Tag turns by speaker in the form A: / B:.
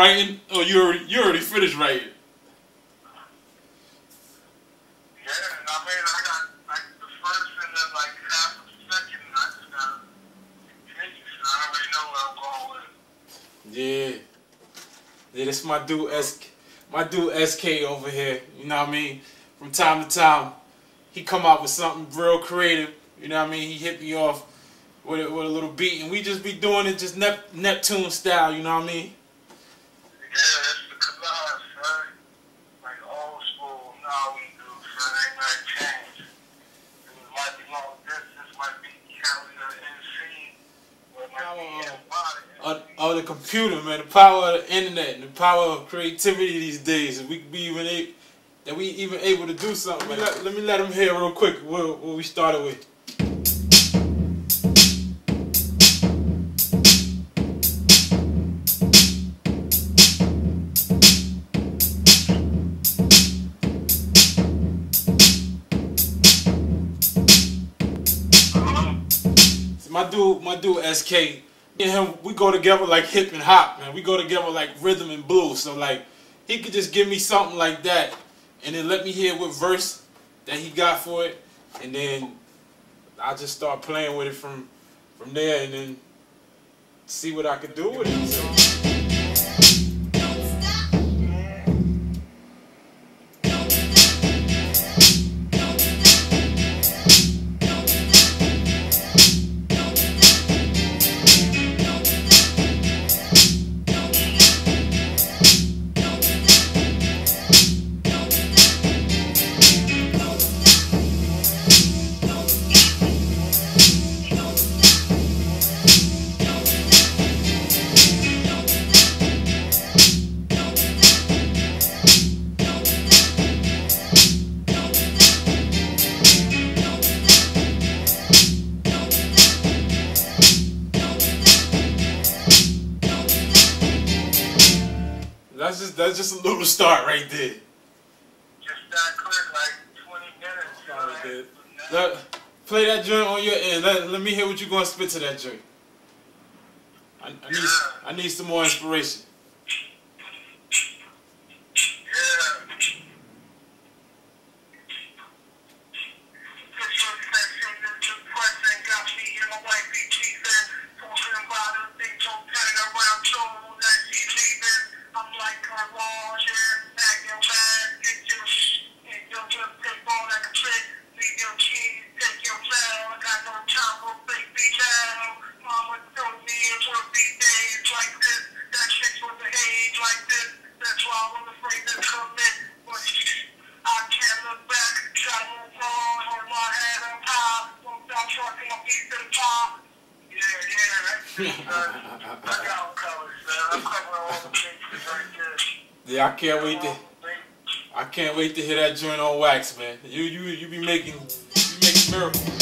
A: writing, or you already you already finished writing?
B: Yeah, and I mean, I got like the first and then like half of the second, and I just gotta continue. So I already know where I'm going with.
A: Yeah. Yeah, that's my dude SK, my dude SK over here. You know what I mean? From time to time, he come out with something real creative. You know what I mean? He hit me off with a, with a little beat, and we just be doing it just Nep- Neptune style. You know what I mean?
B: Yeah, it's the collage, right? Like old school, now we do, so ain't nothing changed. Might be long distance, might be Cali or NC, or it might
A: Of, of the computer, man, the power of the internet, and the power of creativity these days. We be even a, that we even able to do something. Let me let, let me let them hear real quick what, what we started with. Dude, my dude SK, me and him, we go together like hip and hop, man. We go together like rhythm and blues. So like, he could just give me something like that, and then let me hear what verse that he got for it, and then I just start playing with it from from there, and then see what I could do with it. So. That's just that's just a little start right there.
B: Just that like 20 minutes. you know,
A: Alright, dude. Let, play that joint on your end. Let, let me hear what you're gonna spit to that joint. I, I need I need some more inspiration.
B: Yeah. Picture section is depressing, got me and my wife be cheating. Talking about her thing, don't turn around, told that she leaving. I'm like her launching, pack your bag, get your sh- and your just take all that shit. Leave your keys, take your mail. I got no time for fake detail. Mama told me it would be days like this. That shit was the age like this. That's why I was afraid to commit. But I can't look back. Try to move on. Hold my head up high. Won't stop Yeah. I.
A: Yeah, I can't wait to. I can't wait to hear that joint on wax, man. You you you be making you making miracles.